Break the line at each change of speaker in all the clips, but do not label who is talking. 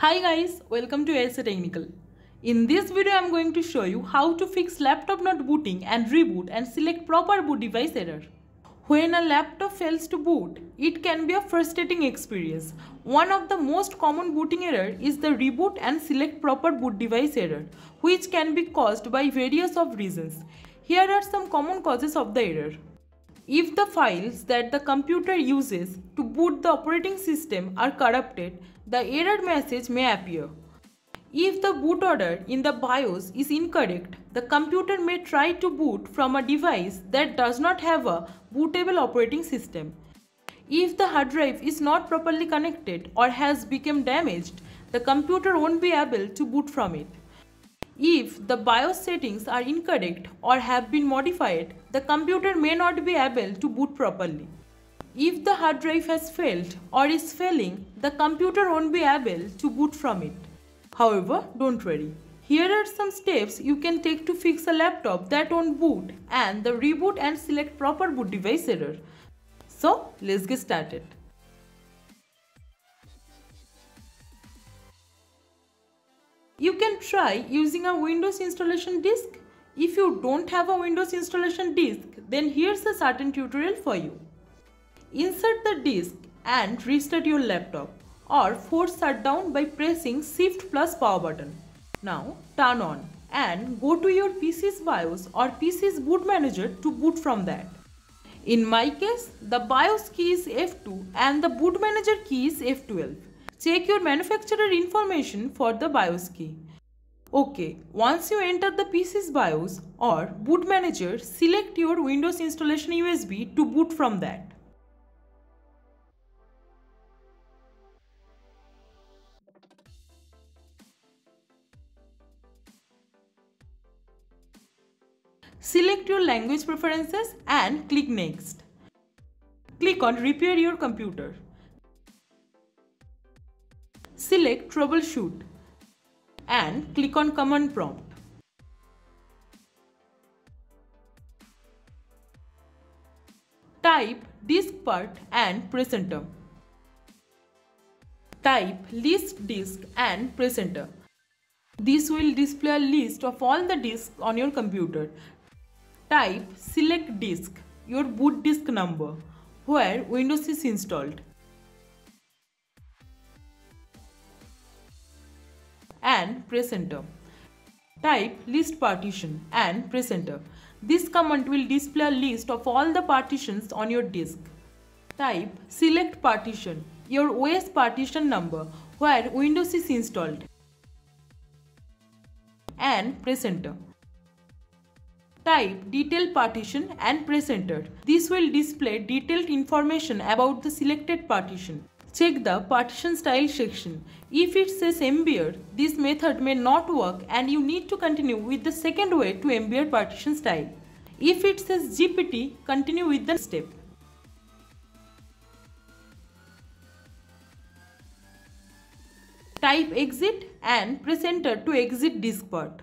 Hi guys, welcome to ASA Technical. In this video I am going to show you how to fix laptop not booting and reboot and select proper boot device error. When a laptop fails to boot, it can be a frustrating experience. One of the most common booting error is the reboot and select proper boot device error, which can be caused by various of reasons. Here are some common causes of the error. If the files that the computer uses to boot the operating system are corrupted, the error message may appear. If the boot order in the BIOS is incorrect, the computer may try to boot from a device that does not have a bootable operating system. If the hard drive is not properly connected or has become damaged, the computer won't be able to boot from it. If the BIOS settings are incorrect or have been modified, the computer may not be able to boot properly. If the hard drive has failed or is failing, the computer won't be able to boot from it. However, don't worry. Here are some steps you can take to fix a laptop that won't boot and the reboot and select proper boot device error. So, let's get started. You can try using a Windows installation disk. If you don't have a Windows installation disk, then here's a certain tutorial for you. Insert the disk and restart your laptop or force shutdown by pressing Shift plus power button. Now turn on and go to your PC's BIOS or PC's boot manager to boot from that. In my case, the BIOS key is F2 and the boot manager key is F12. Check your manufacturer information for the BIOS key. OK, once you enter the PC's BIOS or boot manager, select your Windows installation USB to boot from that. Select your language preferences and click Next. Click on Repair your computer. Select Troubleshoot and click on Command Prompt. Type disk part and press enter. Type list disk and press enter. This will display a list of all the disks on your computer. Type select disk, your boot disk number, where Windows is installed. And press enter. Type list partition and press enter. This command will display a list of all the partitions on your disk. Type select partition, your OS partition number where Windows is installed and press enter. Type detail partition and press enter. This will display detailed information about the selected partition. Check the partition style section. If it says MBR, this method may not work and you need to continue with the second way to MBR partition style. If it says GPT, continue with the step. Type exit and press enter to exit disk part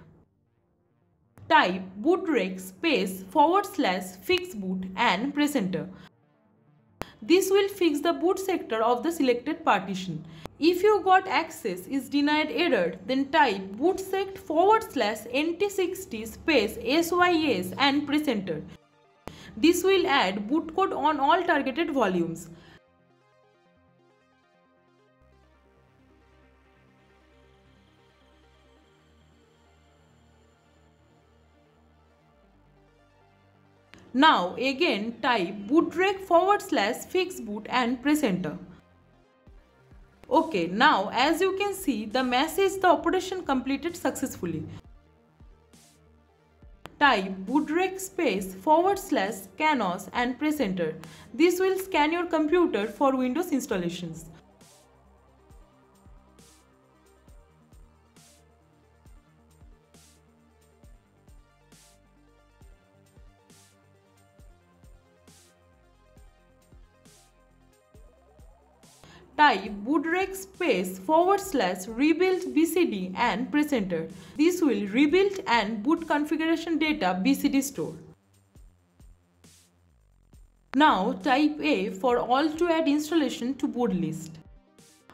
type bootrec space forward slash fix boot and press enter. This will fix the boot sector of the selected partition. If you got access is denied error, then type bootsect forward slash nt60 space sys and press enter. This will add boot code on all targeted volumes. Now again type bootrec forward slash fix boot and press enter. Okay, now as you can see the message the operation completed successfully. Type bootrec space forward slash scanos and press enter. This will scan your computer for Windows installations. Type bootrec space forward slash rebuild bcd and press enter. This will rebuild and boot configuration data bcd store. Now type A for all to add installation to boot list.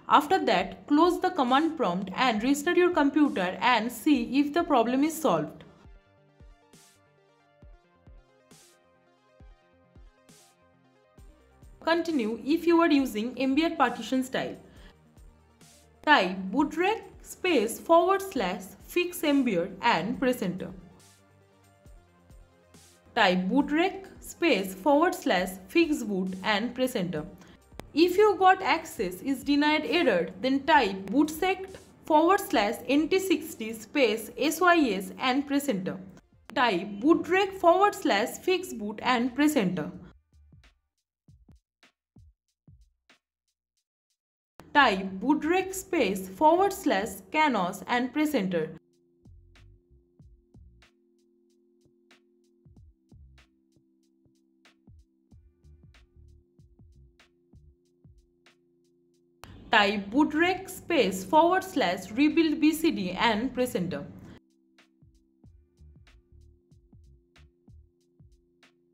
After that, close the command prompt and restart your computer and see if the problem is solved. Continue if you are using MBR partition style. Type bootrec space forward slash fix MBR and press enter. Type bootrec space forward slash fix boot and press enter. If you got access is denied error, then type bootsect forward slash nt60 space sys and press enter. Type bootrec forward slash fix boot and press enter. Type bootrec space forward slash scanos and press enter. Type bootrec space forward slash rebuild BCD and press enter.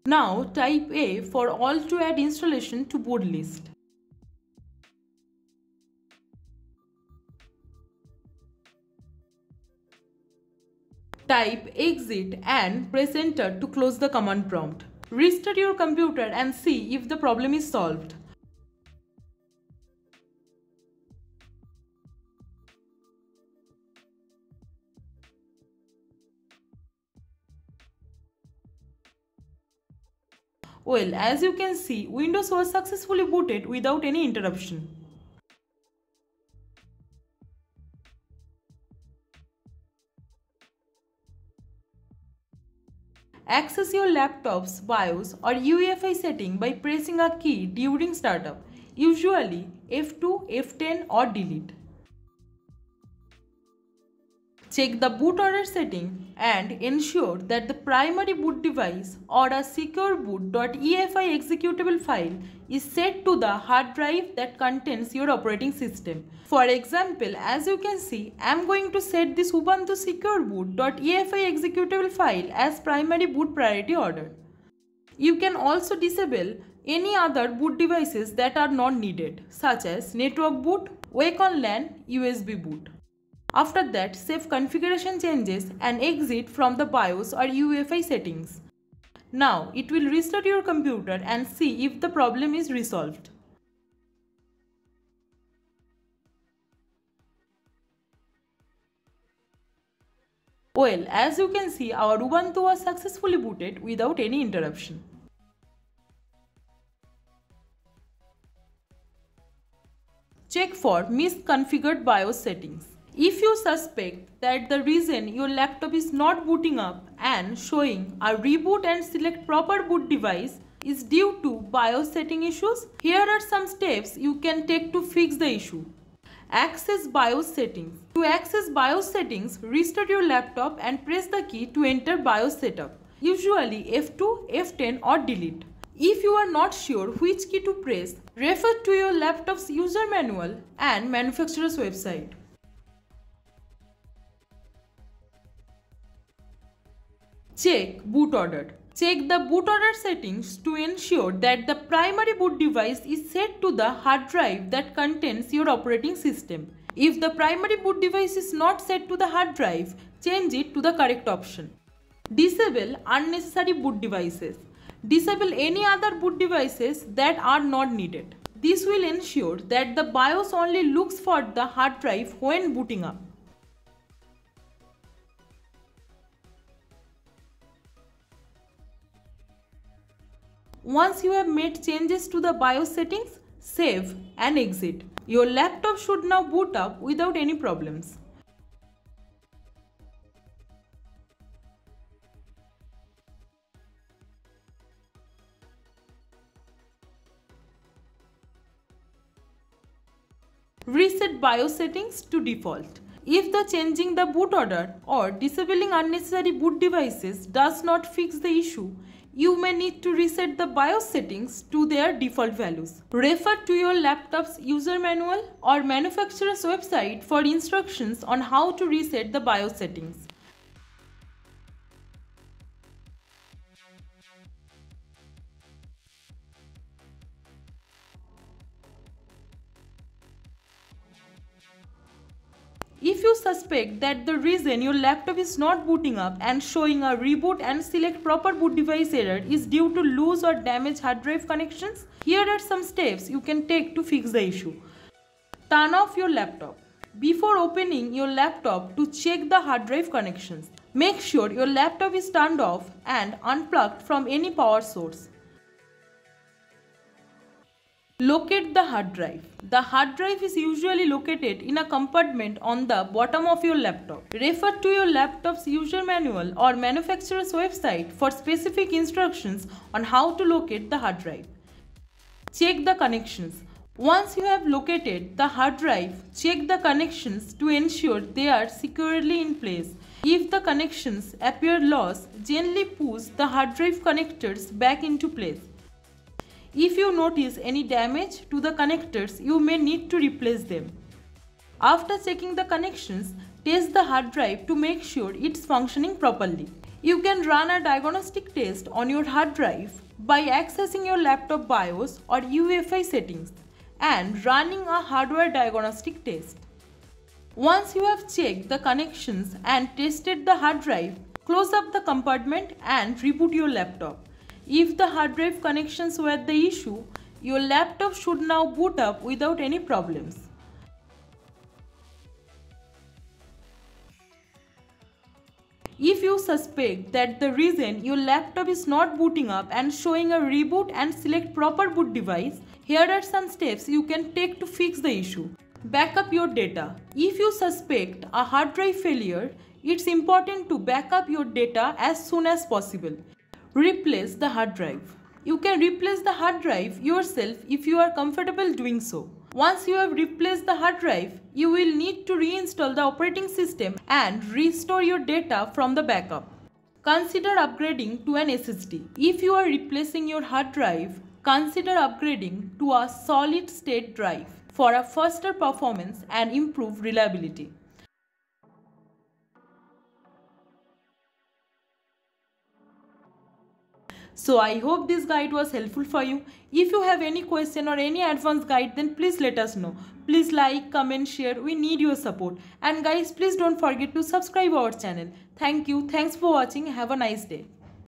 Now type A for all to add installation to boot list. Type exit and press enter to close the command prompt. Restart your computer and see if the problem is solved. Well, as you can see, Windows was successfully booted without any interruption. Access your laptop's BIOS or UEFI setting by pressing a key during startup, usually F2, F10 or delete. Check the boot order setting and ensure that the primary boot device or a secure boot.efi executable file is set to the hard drive that contains your operating system. For example, as you can see, I am going to set this Ubuntu secure boot.efi executable file as primary boot priority order. You can also disable any other boot devices that are not needed, such as network boot, wake on LAN, USB boot. After that, save configuration changes and exit from the BIOS or UEFI settings. Now, it will restart your computer and see if the problem is resolved. Well, as you can see, our Ubuntu was successfully booted without any interruption. Check for misconfigured BIOS settings. If you suspect that the reason your laptop is not booting up and showing a reboot and select proper boot device is due to BIOS setting issues, here are some steps you can take to fix the issue. Access BIOS settings. To access BIOS settings, restart your laptop and press the key to enter BIOS setup, usually F2, F10 or delete. If you are not sure which key to press, refer to your laptop's user manual and manufacturer's website. Check boot order. Check the boot order settings to ensure that the primary boot device is set to the hard drive that contains your operating system. If the primary boot device is not set to the hard drive, change it to the correct option. Disable unnecessary boot devices. Disable any other boot devices that are not needed. This will ensure that the BIOS only looks for the hard drive when booting up. Once you have made changes to the BIOS settings, save and exit. Your laptop should now boot up without any problems. Reset BIOS settings to default. If the changing the boot order or disabling unnecessary boot devices does not fix the issue, you may need to reset the BIOS settings to their default values. Refer to your laptop's user manual or manufacturer's website for instructions on how to reset the BIOS settings. If you suspect that the reason your laptop is not booting up and showing a reboot and select proper boot device error is due to loose or damaged hard drive connections, here are some steps you can take to fix the issue. Turn off your laptop. Before opening your laptop to check the hard drive connections, make sure your laptop is turned off and unplugged from any power source. Locate the hard drive. The hard drive is usually located in a compartment on the bottom of your laptop. Refer to your laptop's user manual or manufacturer's website for specific instructions on how to locate the hard drive. Check the connections. Once you have located the hard drive, check the connections to ensure they are securely in place. If the connections appear lost, gently push the hard drive connectors back into place. If you notice any damage to the connectors, you may need to replace them. After checking the connections, test the hard drive to make sure it's functioning properly. You can run a diagnostic test on your hard drive by accessing your laptop BIOS or UEFI settings and running a hardware diagnostic test. Once you have checked the connections and tested the hard drive, close up the compartment and reboot your laptop. If the hard drive connections were the issue, your laptop should now boot up without any problems. If you suspect that the reason your laptop is not booting up and showing a reboot and select proper boot device, here are some steps you can take to fix the issue. Backup your data. If you suspect a hard drive failure, it's important to back up your data as soon as possible. Replace the hard drive. You can replace the hard drive yourself if you are comfortable doing so. Once you have replaced the hard drive, you will need to reinstall the operating system and restore your data from the backup. Consider upgrading to an SSD. If you are replacing your hard drive, consider upgrading to a solid state drive for a faster performance and improved reliability. So I hope this guide was helpful for you. If you have any question or any advanced guide then please let us know. Please like, comment, share. We need your support. And guys please don't forget to subscribe our channel. Thank you. Thanks for watching. Have a nice day.